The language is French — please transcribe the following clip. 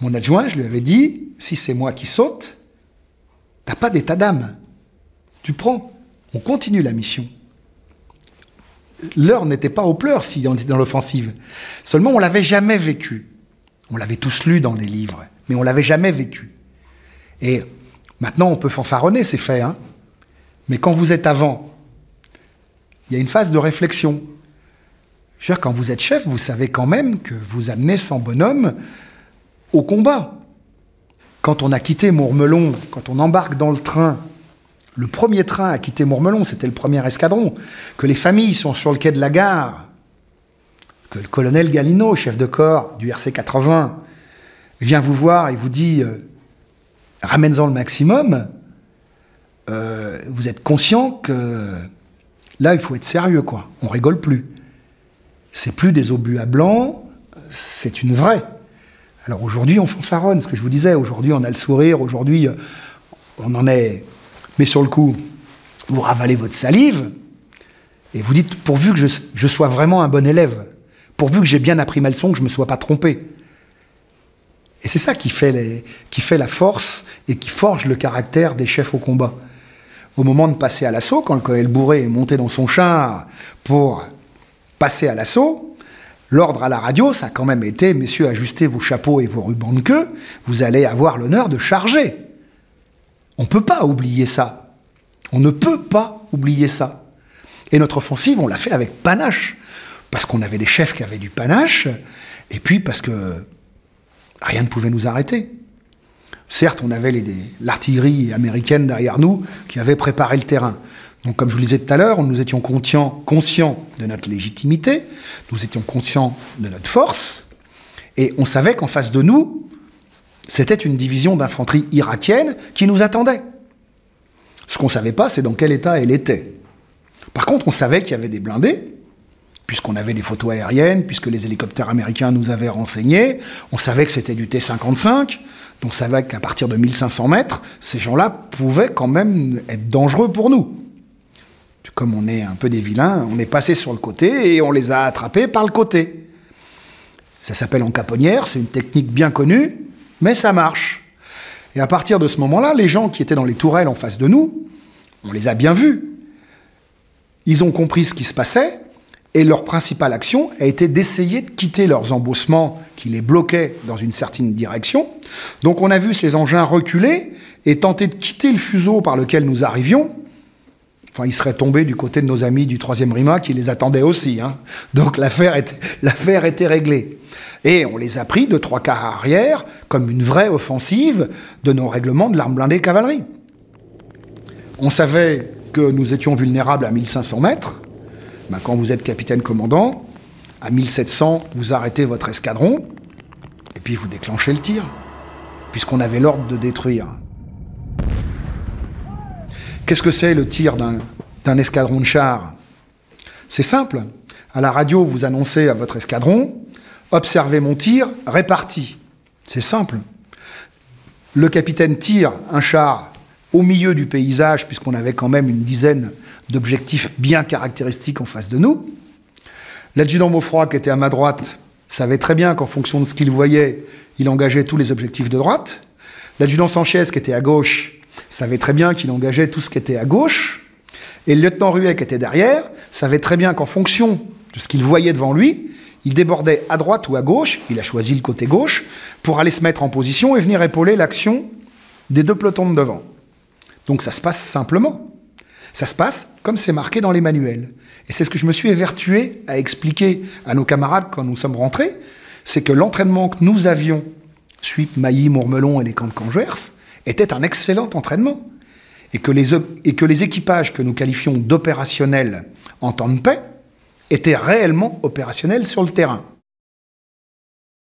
Mon adjoint, je lui avais dit, si c'est moi qui saute, t'as pas d'état d'âme. Tu prends, on continue la mission. L'heure n'était pas aux pleurs si on était dans l'offensive. Seulement, on l'avait jamais vécu. On l'avait tous lu dans des livres, mais on l'avait jamais vécu. Et maintenant, on peut fanfaronner, c'est fait. Hein mais quand vous êtes avant, il y a une phase de réflexion. Je veux dire, quand vous êtes chef, vous savez quand même que vous amenez 100 bonhommes au combat. Quand on a quitté Mourmelon, quand on embarque dans le train, le premier train à quitter Mourmelon, c'était le premier escadron, que les familles sont sur le quai de la gare, que le colonel Galino, chef de corps du RC 80, vient vous voir et vous dit euh, ramène-en le maximum, euh, vous êtes conscient que là, il faut être sérieux, quoi. On rigole plus. C'est plus des obus à blanc, c'est une vraie. Alors aujourd'hui, on fanfaronne, ce que je vous disais. Aujourd'hui, on a le sourire. Aujourd'hui, euh, on en est. Mais sur le coup, vous ravalez votre salive et vous dites pourvu que je, sois vraiment un bon élève, pourvu que j'ai bien appris ma leçon, que je ne me sois pas trompé. Et c'est ça qui fait, qui fait la force et qui forge le caractère des chefs au combat au moment de passer à l'assaut, quand le colonel Bourré est monté dans son char pour passer à l'assaut, l'ordre à la radio, ça a quand même été, messieurs, ajustez vos chapeaux et vos rubans de queue, vous allez avoir l'honneur de charger. On ne peut pas oublier ça. On ne peut pas oublier ça. Et notre offensive, on l'a fait avec panache. Parce qu'on avait des chefs qui avaient du panache, et puis parce que rien ne pouvait nous arrêter. Certes, on avait l'artillerie américaine derrière nous qui avait préparé le terrain. Donc, comme je vous le disais tout à l'heure, nous étions conscients, de notre légitimité, nous étions conscients de notre force, et on savait qu'en face de nous, c'était une division d'infanterie irakienne qui nous attendait. Ce qu'on ne savait pas, c'est dans quel état elle était. Par contre, on savait qu'il y avait des blindés, puisqu'on avait des photos aériennes, puisque les hélicoptères américains nous avaient renseignés, on savait que c'était du T-55, donc ça va qu'à partir de 1500 mètres, ces gens-là pouvaient quand même être dangereux pour nous. Comme on est un peu des vilains, on est passé sur le côté et on les a attrapés par le côté. Ça s'appelle en caponnière, c'est une technique bien connue, mais ça marche. Et à partir de ce moment-là, les gens qui étaient dans les tourelles en face de nous, on les a bien vus. Ils ont compris ce qui se passait, et leur principale action a été d'essayer de quitter leurs embossements qui les bloquaient dans une certaine direction. Donc on a vu ces engins reculer et tenter de quitter le fuseau par lequel nous arrivions. Enfin, ils seraient tombés du côté de nos amis du 3e RIMA qui les attendaient aussi. Hein. Donc l'affaire était, était réglée. Et on les a pris de trois quarts arrière comme une vraie offensive de nos règlements de l'arme blindée cavalerie. On savait que nous étions vulnérables à 1500 mètres. Ben, quand vous êtes capitaine commandant, à 1700, vous arrêtez votre escadron, et puis vous déclenchez le tir, puisqu'on avait l'ordre de détruire. Qu'est-ce que c'est le tir d'un escadron de chars? C'est simple. À la radio, vous annoncez à votre escadron, observez mon tir, réparti. C'est simple. Le capitaine tire un char au milieu du paysage, puisqu'on avait quand même une dizaine d'objectifs bien caractéristiques en face de nous. L'adjudant Maufroy, qui était à ma droite, savait très bien qu'en fonction de ce qu'il voyait, il engageait tous les objectifs de droite. L'adjudant Sanchez, qui était à gauche, savait très bien qu'il engageait tout ce qui était à gauche. Et le lieutenant Ruet, qui était derrière, savait très bien qu'en fonction de ce qu'il voyait devant lui, il débordait à droite ou à gauche, il a choisi le côté gauche, pour aller se mettre en position et venir épauler l'action des deux pelotons de devant. Donc ça se passe simplement. Ça se passe comme c'est marqué dans les manuels. Et c'est ce que je me suis évertué à expliquer à nos camarades quand nous sommes rentrés, c'est que l'entraînement que nous avions, Suip, Mailly, Mourmelon et les camps de Cangers, était un excellent entraînement. Et que, les, équipages que nous qualifions d'opérationnels en temps de paix étaient réellement opérationnels sur le terrain.